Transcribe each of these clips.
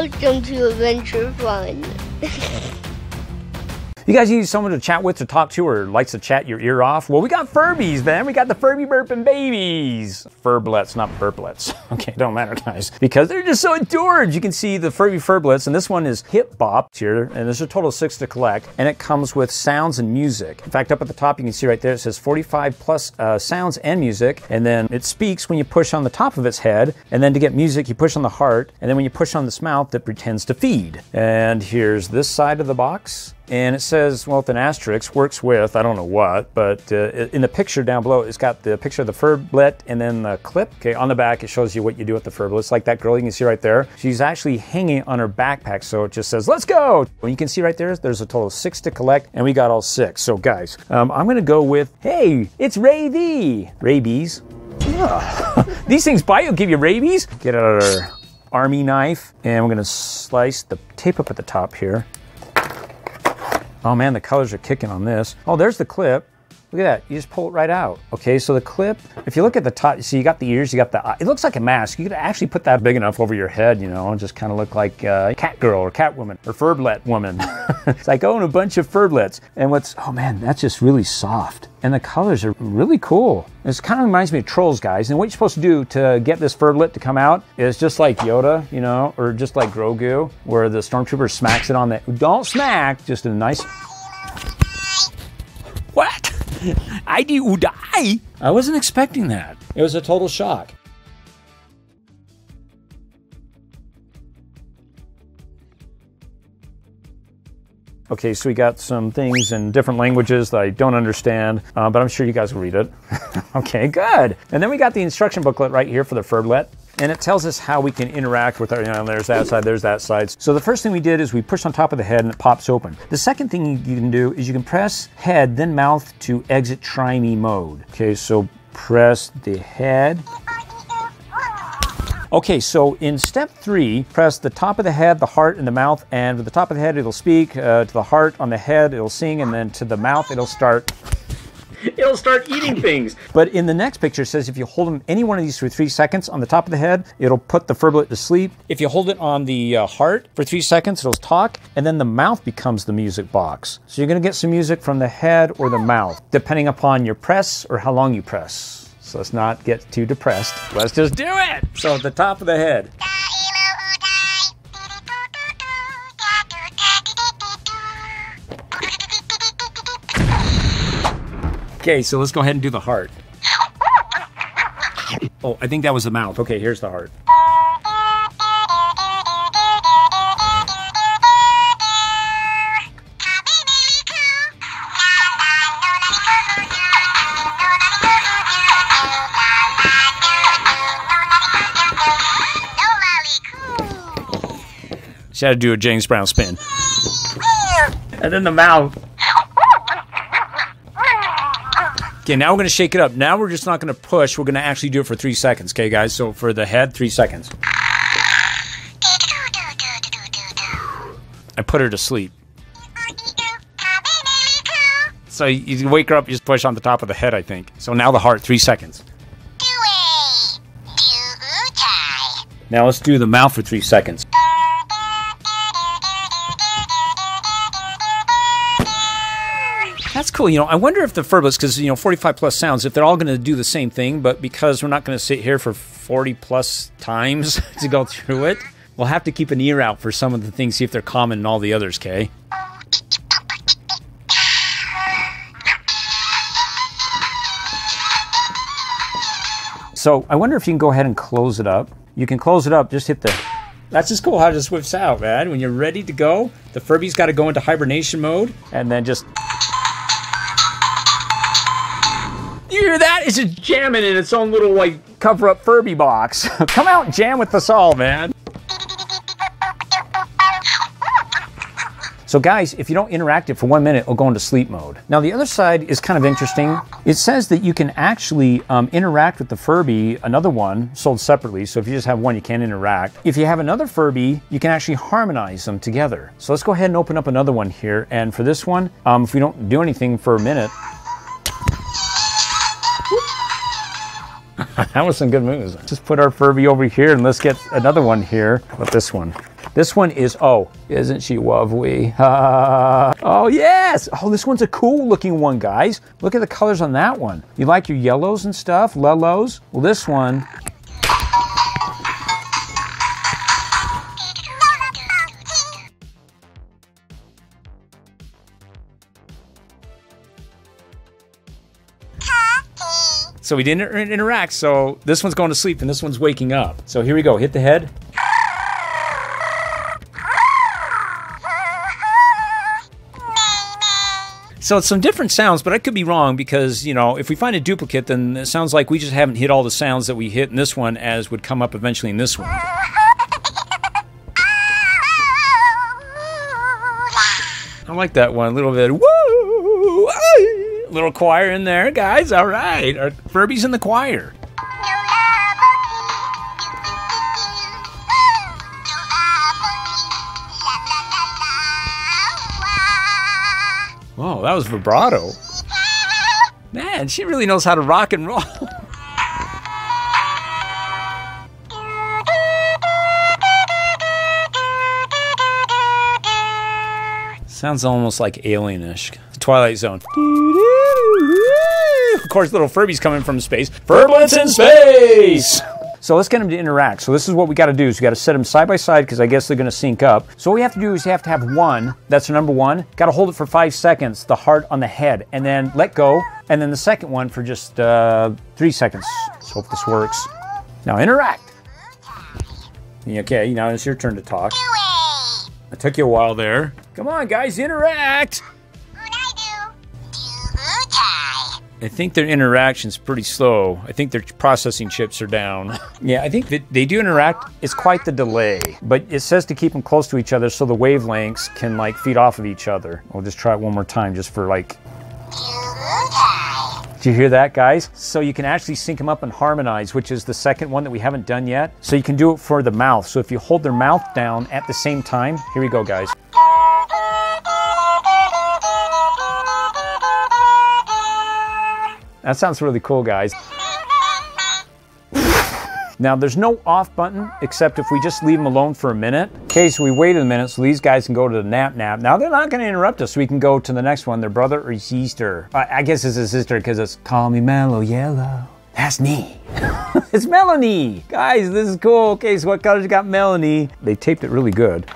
Welcome to Adventure Fun. You guys need someone to chat with, to talk to, or likes to chat your ear off? Well, we got Furbies, man. We got the Furby burping babies. Furblets, not burplets. Okay, don't matter, guys. Because they're just so adored. You can see the Furby Furblets, and this one is Hip Bop here, and there's a total of six to collect, and it comes with sounds and music. In fact, up at the top, you can see right there, it says 45 plus uh, sounds and music, and then it speaks when you push on the top of its head, and then to get music, you push on the heart, and then when you push on this mouth, it pretends to feed. And here's this side of the box and it says, well, with an asterisk, works with, I don't know what, but uh, in the picture down below, it's got the picture of the furblet and then the clip. Okay, on the back, it shows you what you do with the furblet. It's like that girl you can see right there. She's actually hanging on her backpack, so it just says, let's go. Well, you can see right there, there's a total of six to collect, and we got all six. So, guys, um, I'm gonna go with, hey, it's Ray V. Rabies. These things bite, will give you rabies. Get out our army knife, and we're gonna slice the tape up at the top here. Oh man, the colors are kicking on this. Oh, there's the clip. Look at that, you just pull it right out. Okay, so the clip, if you look at the top, you see you got the ears, you got the eye. It looks like a mask. You could actually put that big enough over your head, you know, and just kind of look like a cat girl or cat woman or furblet woman. it's like, oh, and a bunch of furblets. And what's, oh man, that's just really soft. And the colors are really cool. This kind of reminds me of Trolls, guys. And what you're supposed to do to get this furblet to come out is just like Yoda, you know, or just like Grogu, where the stormtrooper smacks it on the, don't smack, just a nice, what? I do die. I wasn't expecting that. It was a total shock. Okay, so we got some things in different languages that I don't understand, uh, but I'm sure you guys will read it. okay, good. And then we got the instruction booklet right here for the Furblet and it tells us how we can interact with our, you know, there's that side, there's that side. So the first thing we did is we push on top of the head and it pops open. The second thing you can do is you can press head, then mouth to exit try me mode. Okay, so press the head. Okay, so in step three, press the top of the head, the heart, and the mouth. And with the top of the head, it'll speak. Uh, to the heart on the head, it'll sing. And then to the mouth, it'll start it'll start eating things. But in the next picture, it says if you hold them any one of these for three seconds on the top of the head, it'll put the furblet to sleep. If you hold it on the uh, heart for three seconds, it'll talk, and then the mouth becomes the music box. So you're gonna get some music from the head or the mouth, depending upon your press or how long you press. So let's not get too depressed. Let's just do it. So at the top of the head. Okay, so let's go ahead and do the heart. Oh, I think that was the mouth. Okay, here's the heart. She had to do a James Brown spin. And then the mouth. Okay, now we're going to shake it up. Now we're just not going to push. We're going to actually do it for three seconds. Okay, guys? So for the head, three seconds. I put her to sleep. So you wake her up, you just push on the top of the head, I think. So now the heart, three seconds. Now let's do the mouth for three seconds. That's cool. You know, I wonder if the furblets, because, you know, 45 plus sounds, if they're all going to do the same thing, but because we're not going to sit here for 40 plus times to go through it, we'll have to keep an ear out for some of the things, see if they're common in all the others, okay? So I wonder if you can go ahead and close it up. You can close it up, just hit the that's just cool how it just whips out, man. When you're ready to go, the Furby's got to go into hibernation mode and then just Hear that? It's just jamming in its own little like cover up Furby box. Come out and jam with us all, man. So guys, if you don't interact it for one minute, it'll go into sleep mode. Now the other side is kind of interesting. It says that you can actually um, interact with the Furby, another one, sold separately. So if you just have one, you can't interact. If you have another Furby, you can actually harmonize them together. So let's go ahead and open up another one here. And for this one, um, if we don't do anything for a minute, that was some good moves. Just put our Furby over here and let's get another one here. What this one? This one is, oh, isn't she lovely? oh, yes. Oh, this one's a cool looking one, guys. Look at the colors on that one. You like your yellows and stuff, lelos? Well, this one, So we didn't inter- interact. So this one's going to sleep and this one's waking up. So here we go. Hit the head. So it's some different sounds, but I could be wrong because, you know, if we find a duplicate, then it sounds like we just haven't hit all the sounds that we hit in this one as would come up eventually in this one. I like that one a little bit. Woo! Little choir in there, guys. All right. Our Furby's in the choir. Oh, that was vibrato. Man, she really knows how to rock and roll. Sounds almost like alienish. Twilight Zone. Of course, little Furby's coming from space. Furblets in space! So let's get them to interact. So this is what we got to do is we got to set them side by side because I guess they're going to sync up. So what we have to do is you have to have one, that's the number one, got to hold it for five seconds, the heart on the head, and then let go, and then the second one for just uh, three seconds. So hope this works. Now interact. Okay, now it's your turn to talk. It took you a while there. Come on, guys, interact. I think their interaction's pretty slow. I think their processing chips are down. yeah, I think that they do interact. It's quite the delay, but it says to keep them close to each other so the wavelengths can like feed off of each other. We'll just try it one more time just for like. Did you hear that, guys? So you can actually sync them up and harmonize, which is the second one that we haven't done yet. So you can do it for the mouth. So if you hold their mouth down at the same time, here we go, guys. That sounds really cool, guys. Now, there's no off button except if we just leave them alone for a minute. Okay, so we wait a minute so these guys can go to the nap nap. Now, they're not to interrupt us, so we can go to the next one, their brother or sister. I, I guess it's a sister because it's Call Me Mellow Yellow. That's me. it's Melanie. Guys, this is cool. Okay, so what colors you got Melanie? They taped it really good.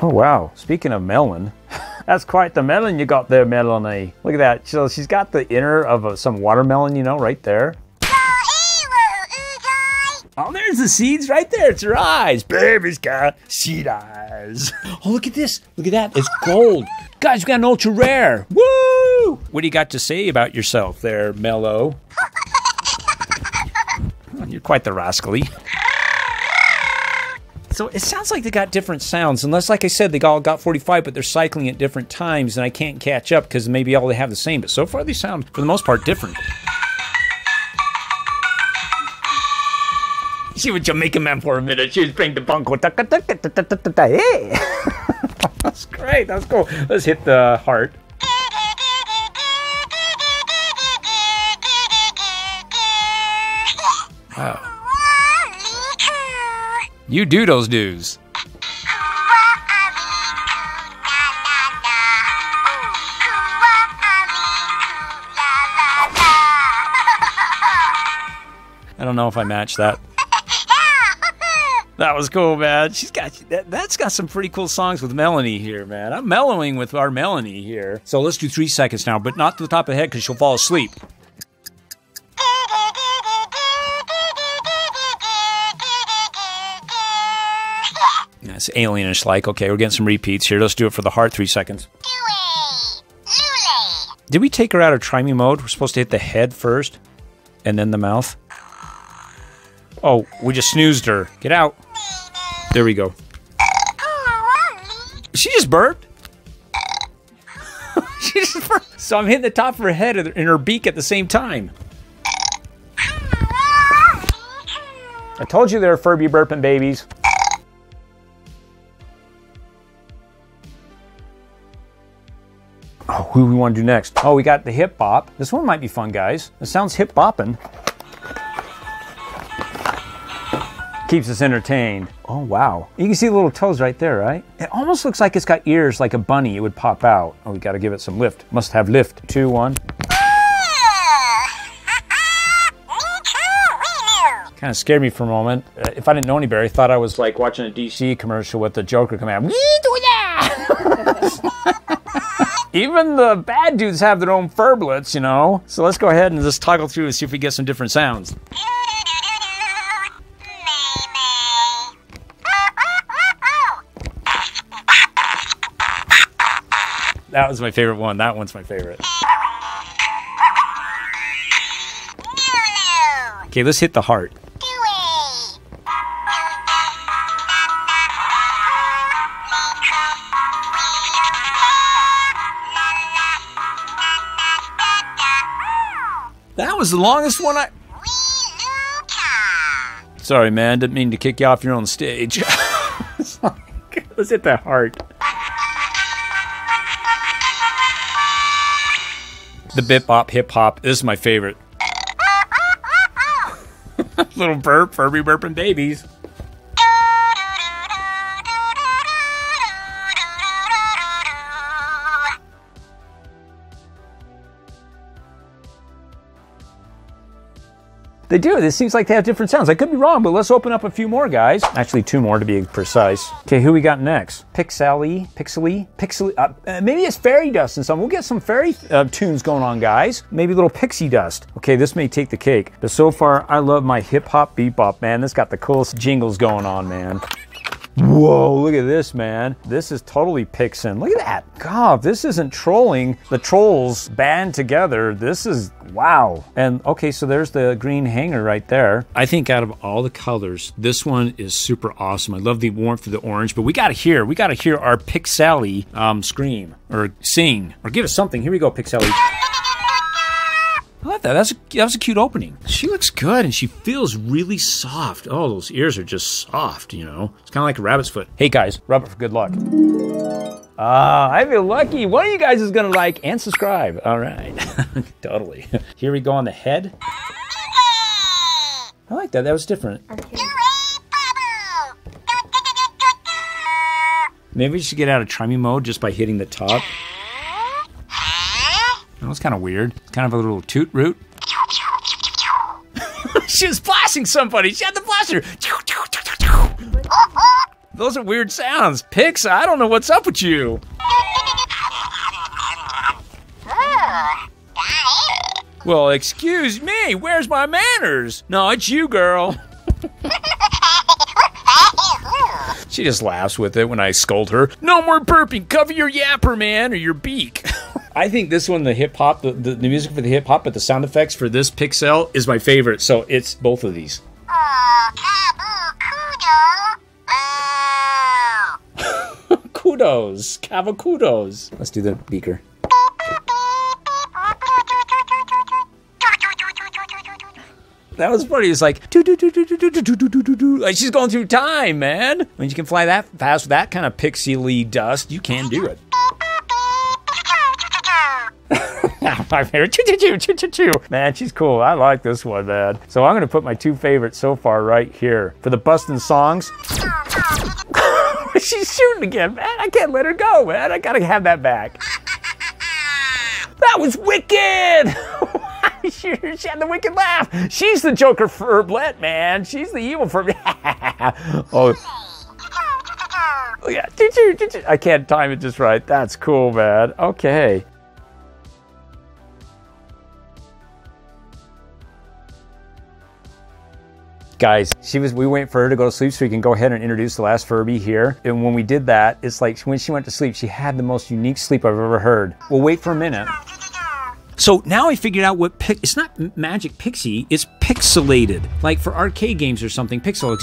Oh, wow. Speaking of melon, that's quite the melon you got there, Melanie. Look at that. So she's got the inner of a, some watermelon, you know, right there. Oh, there's the seeds right there. It's her eyes. Baby's got seed eyes. Oh, look at this. Look at that. It's gold. Guys, we got an ultra rare. Woo! What do you got to say about yourself there, Mellow? You're quite the rascally. So it sounds like they got different sounds, unless, like I said, they all got 45, but they're cycling at different times, and I can't catch up because maybe all they have the same. But so far, they sound, for the most part, different. See what Jamaican man for a minute. She was playing the bunko. Hey! That's great. That's cool. Let's hit the heart. Wow. You do those dues. I don't know if I matched that. That was cool, man. She's got that, that's got some pretty cool songs with Melanie here, man. I'm mellowing with our Melanie here. So let's do three seconds now, but not to the top of the head because she'll fall asleep. That's alienish like. Okay, we're getting some repeats here. Let's do it for the heart. Three seconds. Did we take her out of try me mode? We're supposed to hit the head first and then the mouth. Oh, we just snoozed her. Get out. There we go. She just burped. she just burped. So I'm hitting the top of her head and her beak at the same time. I told you they're Furby burping babies. Who we want to do next? Oh, we got the hip bop. This one might be fun, guys. It sounds hip bopping. keeps us entertained. Oh, wow. You can see the little toes right there, right? It almost looks like it's got ears like a bunny. It would pop out. Oh, we got to give it some lift. Must have lift. Two, one. Kind of scared me for a moment. Uh, if I didn't know any better, I thought I was like watching a DC commercial with the Joker coming out. Even the bad dudes have their own furblets, you know? So let's go ahead and just toggle through and see if we get some different sounds. That was my favorite one. That one's my favorite. Okay, let's hit the heart. Was the longest one I. Sorry, man. Didn't mean to kick you off your own stage. Let's hit that heart. The bip bop hip hop is my favorite. Little burp, Furby burping babies. They do. This seems like they have different sounds. I could be wrong, but let's open up a few more, guys. Actually, two more to be precise. Okay, who we got next? Pixely, Pixely, Pixely. Uh, uh, maybe it's fairy dust and some. We'll get some fairy uh, tunes going on, guys. Maybe a little pixie dust. Okay, this may take the cake. But so far, I love my hip hop bebop, man. This got the coolest jingles going on, man. Whoa, look at this, man. This is totally Pixin. Look at that. God, this isn't trolling. The trolls band together. This is wow. And okay, so there's the green hanger right there. I think out of all the colors, this one is super awesome. I love the warmth of the orange, but we got to hear, we got to hear our Pixely um, scream or sing or give us something. Here we go, Pixely. I love that. That's a, that was a cute opening. She looks good and she feels really soft. Oh, those ears are just soft, you know? It's kind of like a rabbit's foot. Hey guys, rub it for good luck. Ah, I feel lucky. One of you guys is going to like and subscribe. All right. totally. Here we go on the head. I like that. That was different. Maybe we should get out of try me mode just by hitting the top. Was kind of weird. It's kind of a little toot root. she was blasting somebody. She had the blaster. Those are weird sounds. Pix, I don't know what's up with you. Well, excuse me. Where's my manners? No, it's you, girl. she just laughs with it when I scold her. No more burping. Cover your yapper, man, or your beak. I think this one, the hip hop, the, the, the, music for the hip hop, but the sound effects for this Pixel is my favorite. So it's both of these. kudos, kudos. Let's do the beaker. That was funny. It's like like she's going through time, man. When you can fly that fast with that kind of pixely dust, you can do it. my favorite. Choo, choo, choo, choo, choo. Man, she's cool. I like this one, man. So I'm going to put my two favorites so far right here. For the busting songs. she's shooting again, man. I can't let her go, man. I got to have that back. That was wicked! she had the wicked laugh. She's the Joker Furblet, man. She's the evil Furblet. oh. oh. yeah. I can't time it just right. That's cool, man. Okay. Guys she was we wait for her to go to sleep so we can go ahead and introduce the last furby here and when we did that it's like when she went to sleep she had the most unique sleep i've ever heard we'll wait for a minute so now I figured out what pic- it's not magic pixie, it's pixelated. Like for arcade games or something, pixel.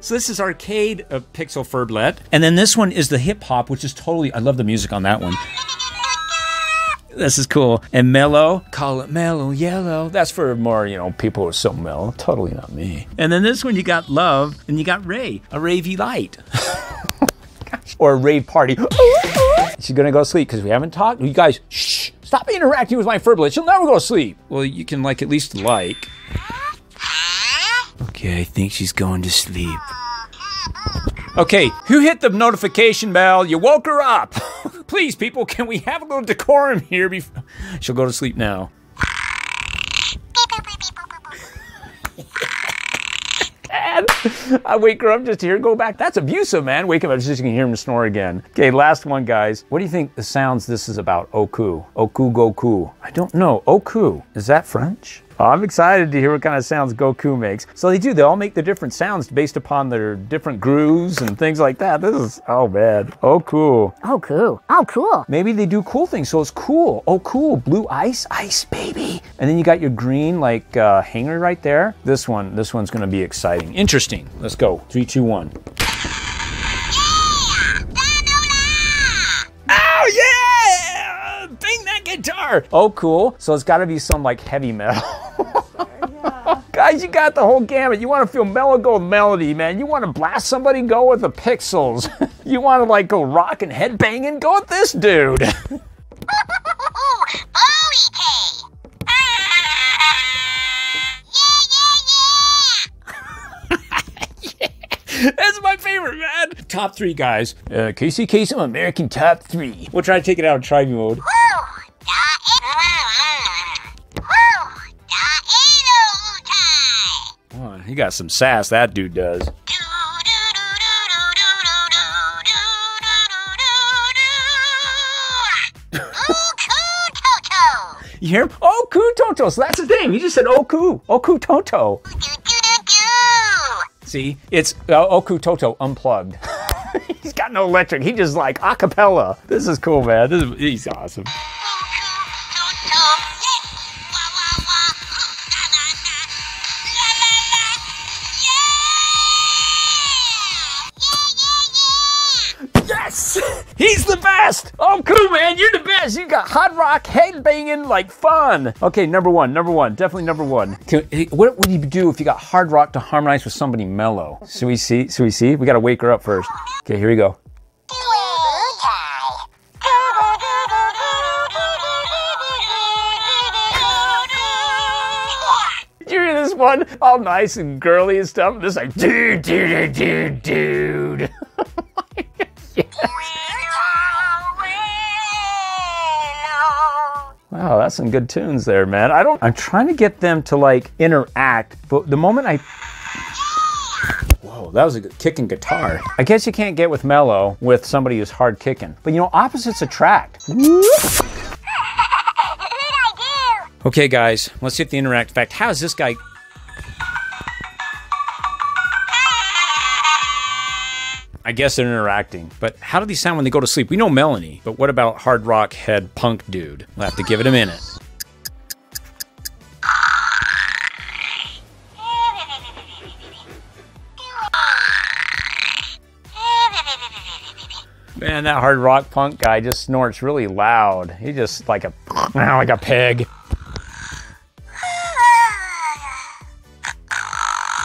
So this is arcade uh, pixel furblet, and then this one is the hip hop, which is totally. I love the music on that one. This is cool. And mellow, call it mellow yellow. That's for more, you know, people who are so mellow. Totally not me. And then this one, you got love, and you got Ray, a ravey light. or a rave party. She's gonna go to sleep because we haven't talked. You guys, shh, stop interacting with my furblet. She'll never go to sleep. Well, you can like at least like. Okay, I think she's going to sleep. Okay, who hit the notification bell? You woke her up. Please, people, can we have a little decorum here? Before... She'll go to sleep now. I wake her up just to hear go back. That's abusive, man. Wake him up just so you can hear him snore again. Okay, last one, guys. What do you think the sounds this is about? Oku. Oku Goku. I don't know. Oku. Is that French? Oh, I'm excited to hear what kind of sounds Goku makes. So they do, they all make the different sounds based upon their different grooves and things like that. This is, oh man. Oh, cool. Oh, cool. Oh, cool. Maybe they do cool things, so it's cool. Oh, cool. Blue ice, ice, baby. And then you got your green, like, uh, hanger right there. This one, this one's gonna be exciting. Interesting. Let's go. Three, two, one. Oh, yeah! Bang that guitar! Oh, cool. So it's gotta be some, like, heavy metal. Guys, you got the whole gamut. You want to feel mellow, go with melody, man. You want to blast somebody, go with the pixels. you want to like go rock and headbanging, go with this dude. That's my favorite, man. Top three, guys. Uh, Casey Kasem, American Top Three. We'll try to take it out of try mode. Oh, he got some sass, that dude does. You hear him? Oku Toto. So that's his name. He just said Oku. Oku Toto. See, it's uh, Oku Toto unplugged. he's got no electric. He just like a cappella. This is cool, man. This is, he's awesome. Best. You got hard rock headbanging like fun. Okay, number one, number one, definitely number one. Can, what would you do if you got hard rock to harmonize with somebody mellow? Should we see? Should we see? We got to wake her up first. Okay, here we go. Did you hear this one? All nice and girly and stuff. This is like, dude, dude, dude, dude. Oh Wow, that's some good tunes there, man. I don't I'm trying to get them to like interact, but the moment I Whoa, that was a good kicking guitar. I guess you can't get with mellow with somebody who's hard kicking. But you know, opposites attract. Okay, guys, let's see if they interact. In fact, how is this guy I guess they're interacting. But how do these sound when they go to sleep? We know Melanie, but what about hard rock head punk dude? We'll have to give it a minute. Man, that hard rock punk guy just snorts really loud. He just like a like a pig.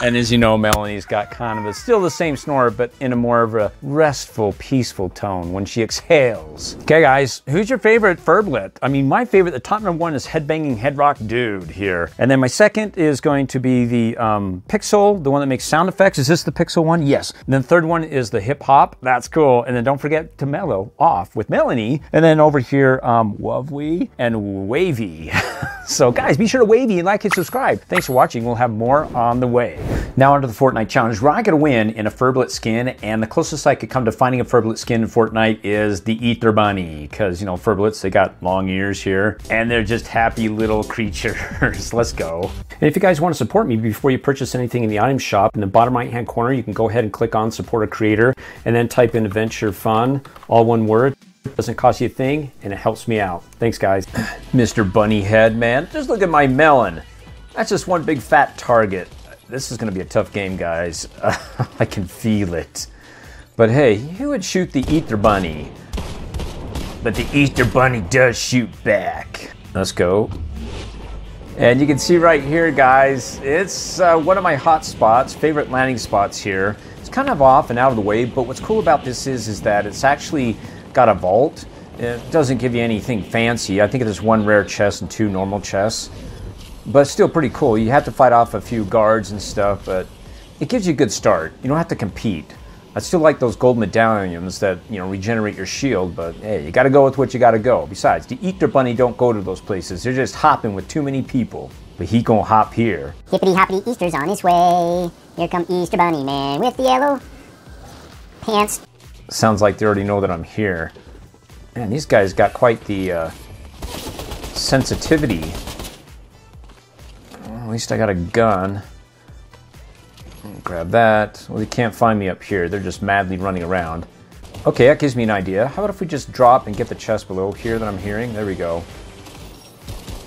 And as you know, Melanie's got kind of a still the same snore, but in a more of a restful, peaceful tone when she exhales. Okay, guys, who's your favorite furblet? I mean, my favorite, the top number one is Headbanging Headrock Dude here. And then my second is going to be the um, Pixel, the one that makes sound effects. Is this the Pixel one? Yes. And then the third one is the hip hop. That's cool. And then don't forget to mellow off with Melanie. And then over here, um, Wovey and Wavy. so guys, be sure to wavy and like and subscribe. Thanks for watching. We'll have more on the way. Now onto the Fortnite challenge. where I could win in a Furblet skin, and the closest I could come to finding a Furblet skin in Fortnite is the Easter Bunny, because you know Furblets they got long ears here, and they're just happy little creatures. Let's go. And if you guys want to support me before you purchase anything in the item shop, in the bottom right hand corner, you can go ahead and click on Support a Creator, and then type in Adventure Fun, all one word. Doesn't cost you a thing, and it helps me out. Thanks, guys. Mr. Bunny Head, man, just look at my melon. That's just one big fat target. This is going to be a tough game, guys. I can feel it. But hey, who would shoot the Easter Bunny? But the Easter Bunny does shoot back. Let's go. And you can see right here, guys, it's uh, one of my hot spots, favorite landing spots here. It's kind of off and out of the way, but what's cool about this is, is that it's actually got a vault. It doesn't give you anything fancy. I think there's one rare chest and two normal chests. But still pretty cool. You have to fight off a few guards and stuff, but it gives you a good start. You don't have to compete. I still like those gold medallions that you know regenerate your shield, but hey, you got to go with what you got to go. Besides, the Easter Bunny don't go to those places. They're just hopping with too many people. But he gonna hop here. Hippity hoppity Easter's on his way. Here come Easter Bunny Man with the yellow pants. Sounds like they already know that I'm here. Man, these guys got quite the uh, sensitivity. At least I got a gun. Grab that. Well, they can't find me up here. They're just madly running around. Okay, that gives me an idea. How about if we just drop and get the chest below here that I'm hearing? There we go.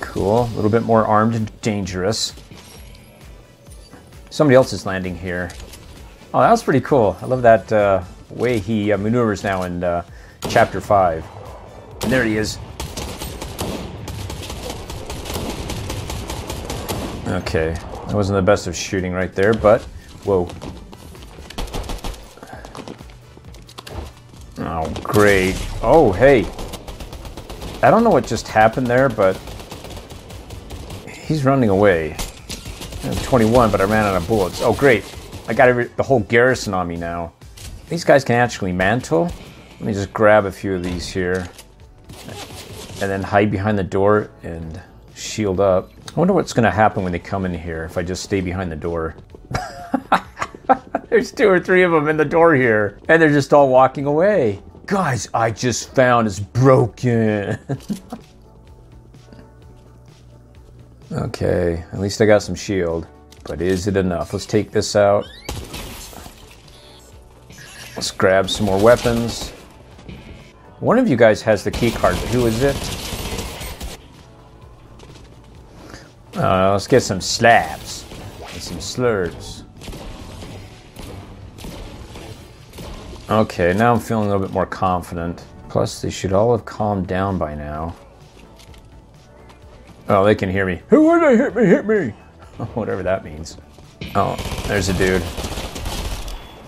Cool. A little bit more armed and dangerous. Somebody else is landing here. Oh, that was pretty cool. I love that uh, way he uh, maneuvers now in uh, Chapter 5. And there he is. Okay, that wasn't the best of shooting right there, but whoa. Oh, great. Oh, hey. I don't know what just happened there, but he's running away. I'm 21, but I ran out of bullets. Oh, great. I got every, the whole garrison on me now. These guys can actually mantle. Let me just grab a few of these here. And then hide behind the door and shield up. I wonder what's going to happen when they come in here if I just stay behind the door. There's two or three of them in the door here, and they're just all walking away. Guys, I just found it's broken. okay, at least I got some shield. But is it enough? Let's take this out. Let's grab some more weapons. One of you guys has the key card, who is it? Uh, let's get some slabs and some slurs. Okay, now I'm feeling a little bit more confident. Plus, they should all have calmed down by now. Oh, they can hear me. Who would they hit me? Hit me! Whatever that means. Oh, there's a dude.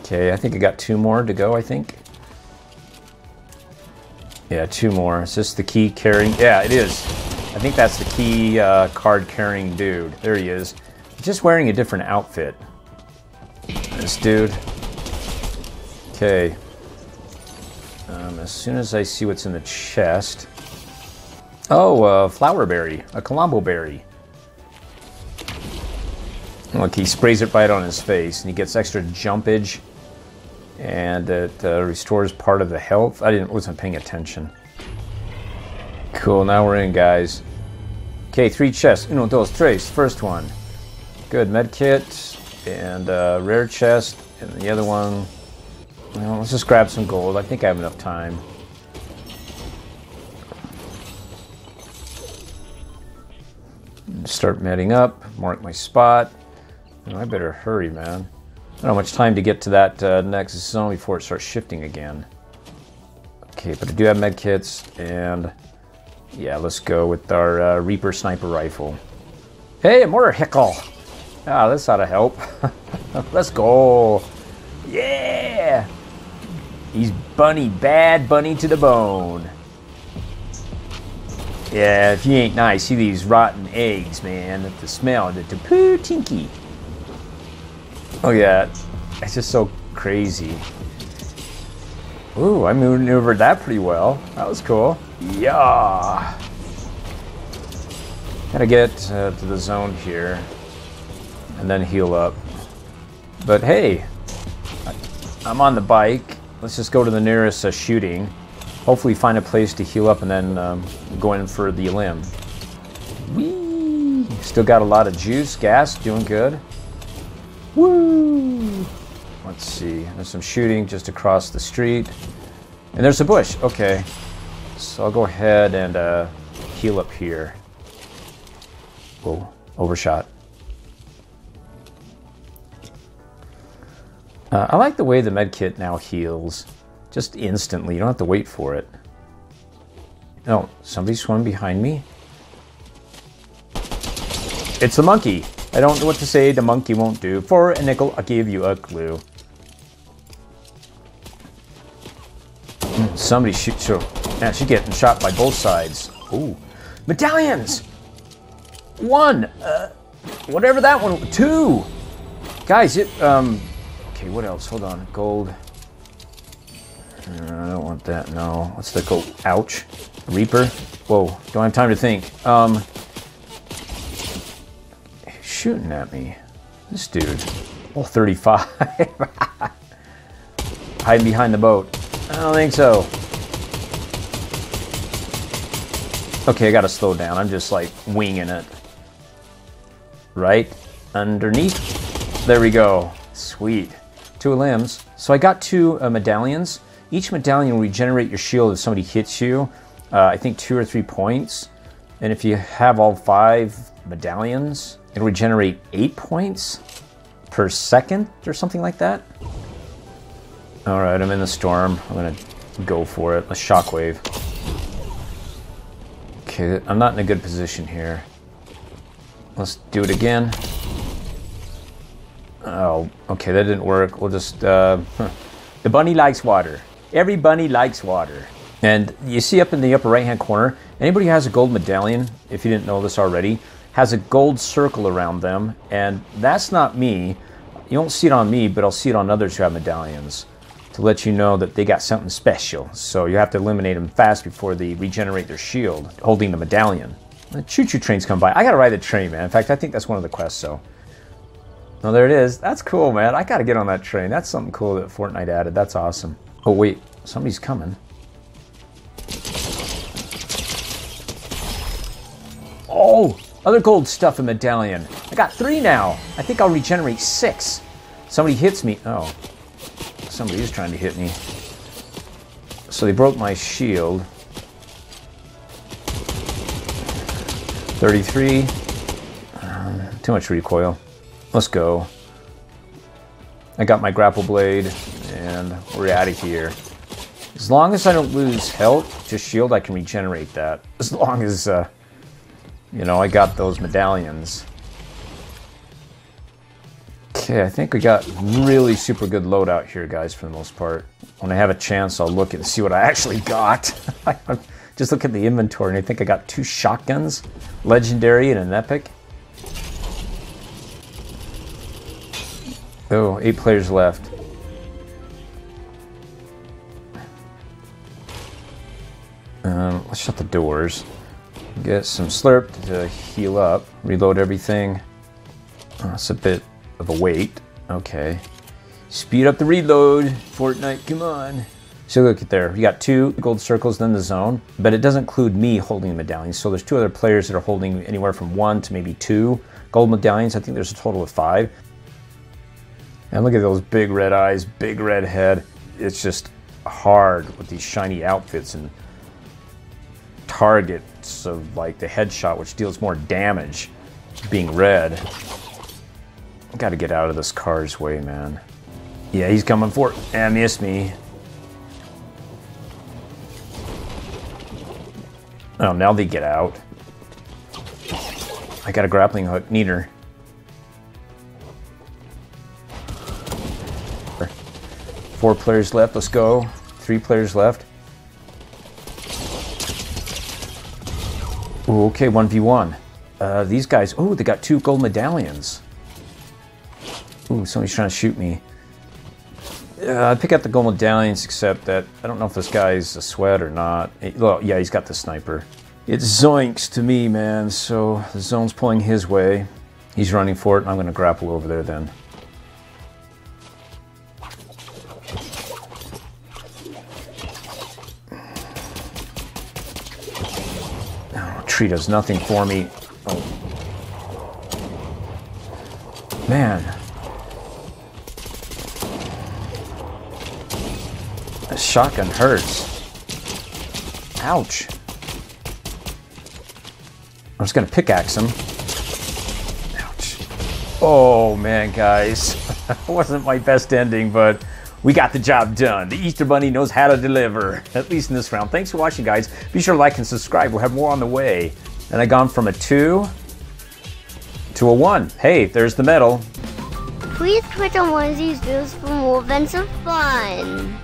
Okay, I think I got two more to go, I think. Yeah, two more. Is this the key carrying? Yeah, it is. I think that's the key uh, card carrying dude. There he is. Just wearing a different outfit. This dude. Okay. Um, as soon as I see what's in the chest. Oh, a flower berry. A Colombo berry. Look, he sprays it right on his face, and he gets extra jumpage and it uh, restores part of the health. I didn't wasn't paying attention. Cool, now we're in, guys. Okay, three chests. Uno, dos, tres. First one. Good, med kit and uh, rare chest, and the other one. Well, let's just grab some gold. I think I have enough time. Start medding up. Mark my spot. Oh, I better hurry, man. I don't have much time to get to that uh, next zone before it starts shifting again. Okay, but I do have med kits, and yeah, let's go with our uh, Reaper sniper rifle. Hey, a mortar hickle! Ah, this ought to help. let's go! Yeah! He's bunny, bad bunny to the bone. Yeah, if you ain't nice, see these rotten eggs, man. The smell, the poo tinky. Oh yeah, it's just so crazy. Ooh, I maneuvered that pretty well. That was cool. Yeah. Gotta get uh, to the zone here and then heal up. But hey, I'm on the bike. Let's just go to the nearest uh, shooting. Hopefully find a place to heal up and then um, go in for the limb. Whee! Still got a lot of juice, gas, doing good. Woo! Let's see. There's some shooting just across the street. And there's a bush. Okay. So I'll go ahead and uh, heal up here. Whoa. Overshot. Uh, I like the way the medkit now heals. Just instantly. You don't have to wait for it. Oh, somebody swung behind me. It's the monkey. I don't know what to say, the monkey won't do. For a nickel, I'll give you a clue. Hmm, somebody shoots her. Man, she's getting shot by both sides. Ooh. Medallions! One. Uh, whatever that one. Two. Guys, it. Um. Okay, what else? Hold on. Gold. Uh, I don't want that. No. What's the gold? Ouch. Reaper. Whoa. Don't have time to think. Um. Shooting at me. This dude. Oh, 35. Hiding behind the boat. I don't think so. Okay, I gotta slow down. I'm just like winging it. Right underneath. There we go. Sweet. Two limbs. So I got two uh, medallions. Each medallion will regenerate your shield if somebody hits you. Uh, I think two or three points. And if you have all five medallions, it'll regenerate eight points per second or something like that. All right, I'm in the storm. I'm gonna go for it. A shockwave. Okay, I'm not in a good position here. Let's do it again. Oh, okay, that didn't work. We'll just, uh, the bunny likes water. Every bunny likes water. And you see up in the upper right hand corner, anybody who has a gold medallion, if you didn't know this already, has a gold circle around them. And that's not me. You won't see it on me, but I'll see it on others who have medallions to let you know that they got something special. So you have to eliminate them fast before they regenerate their shield, holding the medallion. The choo-choo trains come by. I gotta ride the train, man. In fact, I think that's one of the quests, so. Oh, there it is. That's cool, man. I gotta get on that train. That's something cool that Fortnite added. That's awesome. Oh, wait. Somebody's coming. Oh, other gold stuff in medallion. I got three now. I think I'll regenerate six. Somebody hits me. Oh, somebody is trying to hit me. So they broke my shield. 33. Um, too much recoil. Let's go. I got my grapple blade, and we're out of here. As long as I don't lose health to shield, I can regenerate that. As long as, uh, you know, I got those medallions. Okay, I think we got really super good loadout here, guys, for the most part. When I have a chance, I'll look and see what I actually got. Just look at the inventory, and I think I got two shotguns, legendary and an epic. Oh, eight players left. Um, let's shut the doors. Get some slurp to heal up. Reload everything. Oh, that's a bit of a wait. Okay. Speed up the reload. Fortnite, come on. So look at there. You got two gold circles in the zone, but it doesn't include me holding the medallions. So there's two other players that are holding anywhere from one to maybe two gold medallions. I think there's a total of five. And look at those big red eyes, big red head. It's just hard with these shiny outfits and targets of like the headshot, which deals more damage being red. Got to get out of this car's way, man. Yeah, he's coming for it. And missed me. Oh, now they get out. I got a grappling hook. Need her. Four players left. Let's go. Three players left. Ooh, okay, 1v1. Uh, these guys, oh, they got two gold medallions. Ooh, somebody's trying to shoot me. Uh, I pick up the gold medallions, except that I don't know if this guy's a sweat or not. well, yeah, he's got the sniper. It's zoinks to me, man, so the zone's pulling his way. He's running for it, and I'm going to grapple over there then. tree does nothing for me. Oh. Man. A shotgun hurts. Ouch. I'm just gonna pickaxe him. Ouch. Oh man, guys. that wasn't my best ending, but we got the job done. The Easter Bunny knows how to deliver, at least in this round. Thanks for watching, guys. Be sure to like and subscribe. We'll have more on the way. And I gone from a 2 to a 1. Hey, there's the medal. Please click on one of these videos for more events of fun.